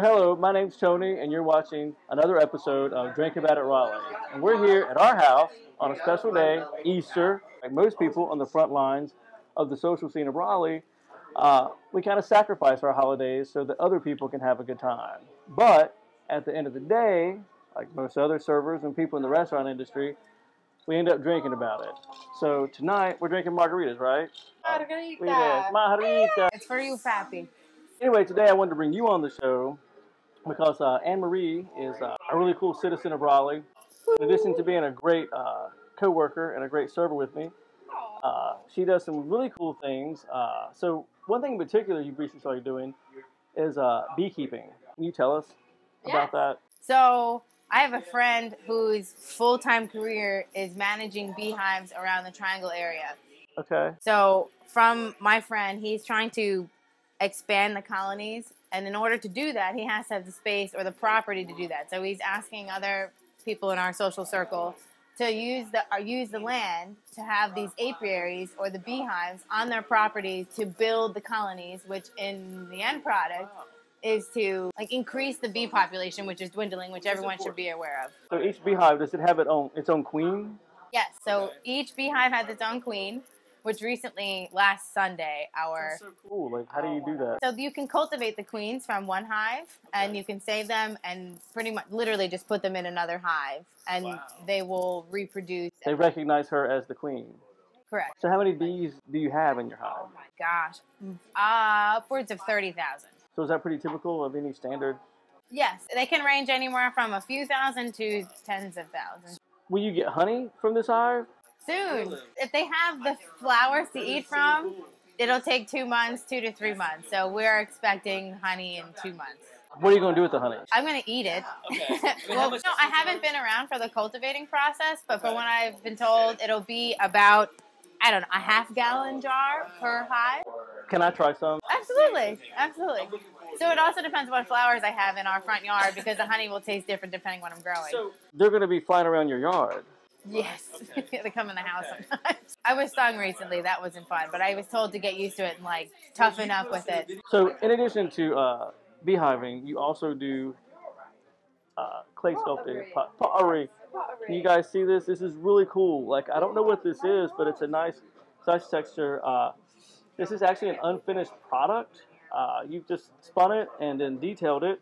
So, hello, my name's Tony, and you're watching another episode of Drink About It Raleigh. And we're here at our house on a special day, Easter. Like most people on the front lines of the social scene of Raleigh, uh, we kind of sacrifice our holidays so that other people can have a good time. But at the end of the day, like most other servers and people in the restaurant industry, we end up drinking about it. So tonight we're drinking margaritas, right? Margarita. Margarita. It's for you, Pappy. Anyway, today I wanted to bring you on the show because uh, AnnMarie is uh, a really cool citizen of Raleigh. In addition to being a great uh, co-worker and a great server with me, uh, she does some really cool things. Uh, so one thing in particular you recently started doing is uh, beekeeping. Can you tell us about that? So I have a friend whose full-time career is managing beehives around the Triangle area. Okay. So from my friend, he's trying to expand the colonies, and in order to do that, he has to have the space or the property to do that. So he's asking other people in our social circle to use the uh, use the land to have these apiaries or the beehives on their property to build the colonies, which in the end product is to like increase the bee population, which is dwindling, which everyone should be aware of. So each beehive does it have its own its own queen? Yes. So each beehive has its own queen, which recently last Sunday our so cool. Like how do you do that? so you can cultivate the queens from one hive and you can save them and pretty much literally just put them in another hive and Wow. they will reproduce. They recognize her as the queen. Correct. So how many bees do you have in your hive? Oh my gosh. Uh, upwards of 30,000. So is that pretty typical of any standard? Yes, they can range anywhere from a few thousand to tens of thousands. Will you get honey from this hive? Soon, if they have the flowers to eat from, it'll take two months, two to three months. So we're expecting honey in two months. What are you going to do with the honey? I'm gonna eat it. Okay. I mean, how well, no, I haven't been around for the cultivating process, but from Okay. what I've been told, it'll be about I don't know a half gallon jar per hive. Can I try some? Absolutely, absolutely. So it also depends what flowers I have in our front yard because the honey will taste different depending what I'm growing. So, They're going to be flying around your yard. Yes, Okay. they come in the house sometimes. I was stung recently. That wasn't fun, but I was told to get used to it and like toughen up with it. So in addition to uh, beehiving, you also do uh, clay sculpting, pot- pottery. Can you guys see this? This is really cool. Like I don't know what this is, but it's a nice, nice texture. Uh, this is actually an unfinished product. Uh, you've just spun it and then detailed it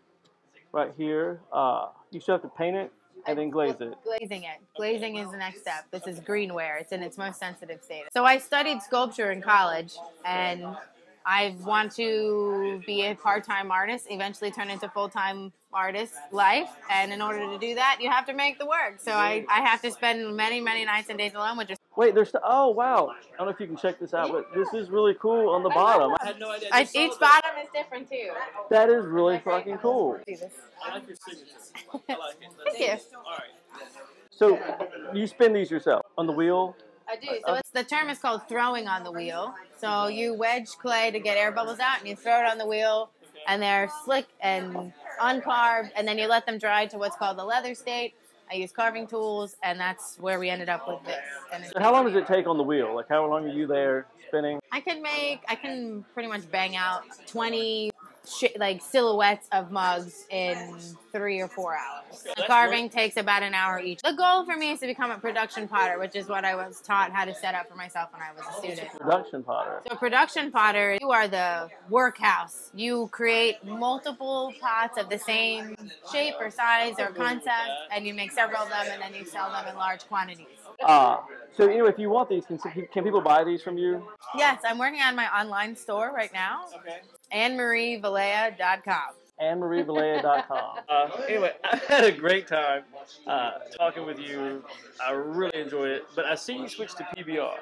right here. Uh, you still have to paint it and then glaze it. Glazing it. Glazing is the next step. This is greenware. It's in its most sensitive state. So I studied sculpture in college and I want to be a part-time artist, eventually turn into full-time artist life. And in order to do that, you have to make the work. So I, I have to spend many, many nights and days alone, which is Wait, there's oh wow! I don't know if you can check this out, but this is really cool on the bottom. I had no idea. I, each this. bottom is different too. That is really fucking cool. See this? I like your signature. I like it. Thank you. All right. So you spin these yourself on the wheel. I do. So uh, it's, the term is called throwing on the wheel. So you wedge clay to get air bubbles out, and you throw it on the wheel, and they're slick and uncarved, and then you let them dry to what's called the leather state. I use carving tools, and that's where we ended up with this. And So how long does it take on the wheel? Like how long are you there spinning? I can make, I can pretty much bang out 20 sh- like silhouettes of mugs in three or four hours. The carving takes about an hour each. The goal for me is to become a production potter, which is what I was taught how to set up for myself when I was a student. Production potter. So, production potter, you are the workhouse. You create multiple pots of the same shape or size or concept, and you make several of them, and then you sell them in large quantities. Uh, so anyway, if you want these, can, can people buy these from you? Yes, I'm working on my online store right now, Okay. AnnMarieValea.com. AnnMarieValea.com. Uh, anyway, I had a great time uh, talking with you. I really enjoyed it. But I see you switched to PBR,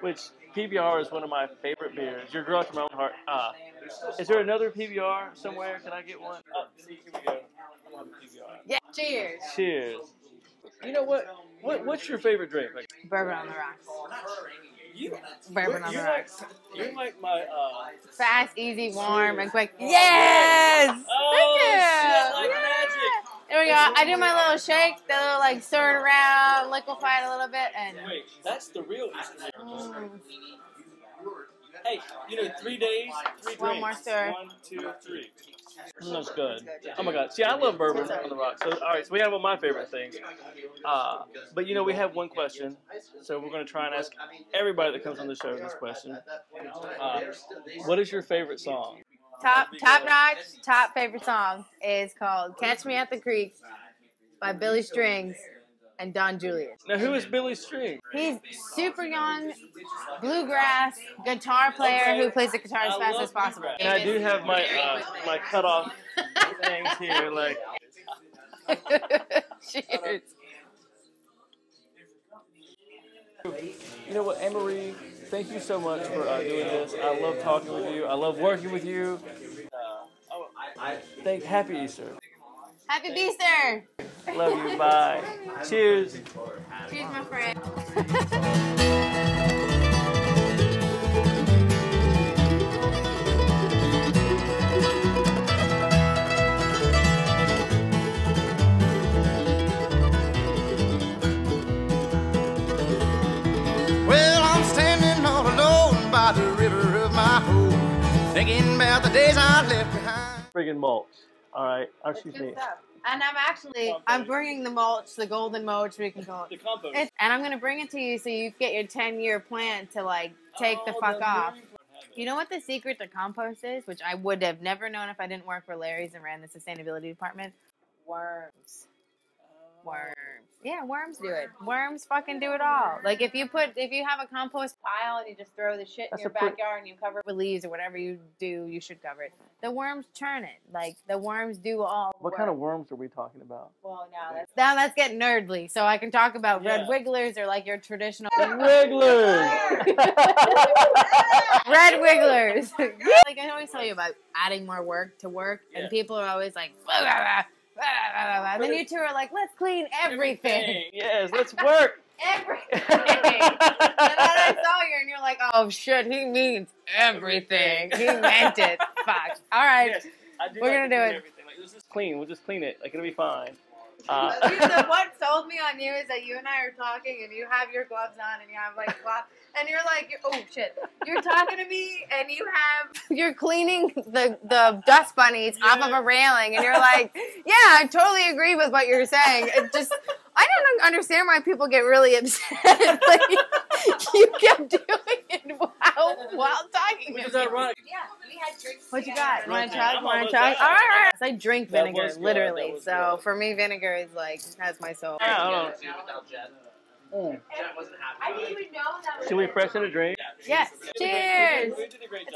which PBR is one of my favorite beers. Your girl from my own heart. Uh, is there another PBR somewhere? Can I get one? Oh, see, here we go. I'm on PBR. Yeah, cheers. Cheers. You know what? What what's your favorite drink? Like Bourbon on the rocks. You, Bourbon on the rocks. like, you're like my. Uh, Fast, easy, warm, and quick. Yes! Oh, Thank you! shit, like Yeah. magic. There we go. I do my little shake, the little like stir it around, liquefy it a little bit, and wait, that's the real Easter egg. Mm. Hey, you know, three days, three drinks. One more stir. One, two, three. Mm, That's good. Oh my god. See, I love bourbon on the rocks. So, all right, so we have one of my favorite things. Uh, but you know, we have one question, so we're going to try and ask everybody that comes on the show this question. Uh, what is your favorite song? Top top notch, top favorite song is called "Catch Me at the Creek" by Billy Strings and Don Julin. Now, who is Billy String? He's super young, bluegrass guitar player who plays the guitar as I fast as possible. And I do have my uh, my cutoff things here, like. Cheers. You know what, AnnMarie? Thank you so much for uh, doing this. I love talking with you. I love working with you. Uh, oh, thank. Happy Easter. Happy Easter! Love you. Bye. Cheers. Cheers, my friend. Well, I'm standing all alone by the river of my home, thinking about the days I left behind. Friggin' mulch. All right. Oh, excuse me. And I'm actually I'm bringing the mulch, the golden mulch, we can call it The compost. It's, and I'm gonna bring it to you so you get your 10 year plan to like take the Oh, fuck off. You know what the secret to compost is, which I would have never known if I didn't work for Larry's and ran the sustainability department? Worms. Worms. Yeah, worms do it. Worms fucking do it all. Like if you put if you have a compost pile and you just throw the shit That's in your a pretty- backyard and you cover it with leaves or whatever you do, you should cover it. The worms churn it. Like the worms do all. the What kind of worms are we talking about? Well, now that's now that's getting nerdly. So I can talk about red wigglers or like your traditional Wigglers. red wigglers. like I always tell you about adding more work to work, and people are always like, blah, blah, blah. And then you two are like, let's clean everything, yes, let's work. everything. and then I saw you, and you're like, oh shit, he means everything. He meant it. Fuck. All right. Yes, We're like gonna do it. Everything. Like, this is Clean. We'll just clean it. Like it'll be fine. Uh, what sold me on you is that you and I are talking, and you have your gloves on, and you have like gloves, and you're like, you're, oh shit, you're talking to me, and you have you're cleaning the the dust bunnies off of a railing, and you're like, yeah, I totally agree with what you're saying. It just I don't understand why people get really upset. like, you kept doing it while while talking Which to is me. ironic. Yeah, we. What you got? You want to try? chug? I'm Want to chug? done. All right, all right. I drink vinegar, literally. So good. for me, vinegar is like has my soul. I don't know. Jet wasn't happy. even know that. Should we freshen a drink? Yes. We did a great- Cheers.